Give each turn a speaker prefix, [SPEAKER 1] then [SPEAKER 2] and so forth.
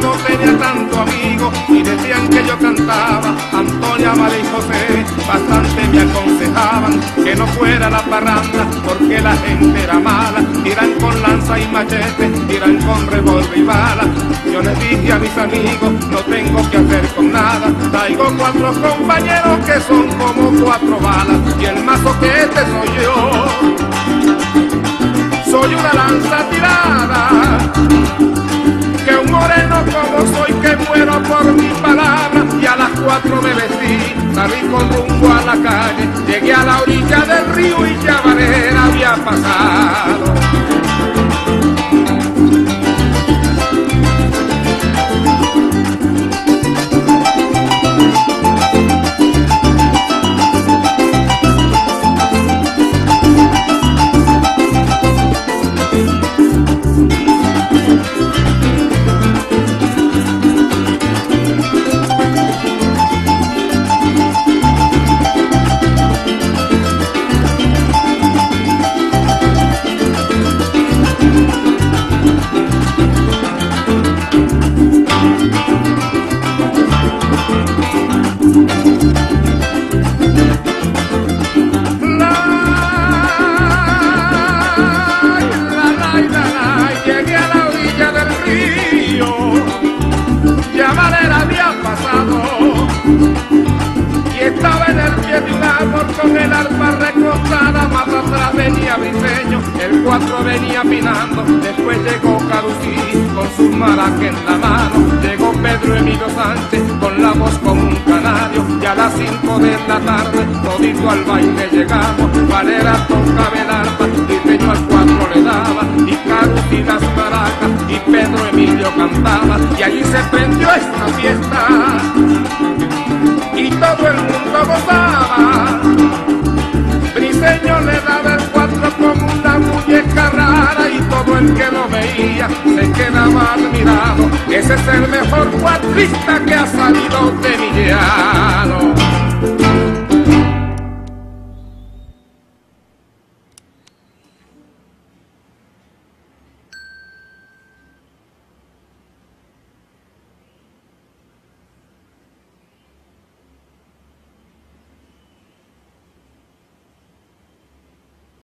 [SPEAKER 1] yo no tenía tanto amigo y decían que yo cantaba. Antonia, María y José bastante me aconsejaban que no fuera la parranda porque la gente era mala. Tiran con lanza y machete, tiran con revólver y bala. Yo les dije a mis amigos, no tengo que hacer con nada. Traigo cuatro compañeros que son como cuatro balas y el mazo que este soy yo. Soy una lanza salí con y estaba en el pie de un árbol con el arpa recostada, más atrás venía Briseño, el cuatro venía pinando, después llegó Carucí con su maraca en la mano, llegó Pedro Emilio Sánchez con la voz como un canario, y a las cinco de la tarde todito al baile llegamos, Valera tocaba el arpa, que lo veía se quedaba admirado. Ese es el mejor cuatrista que ha salido de mi llano.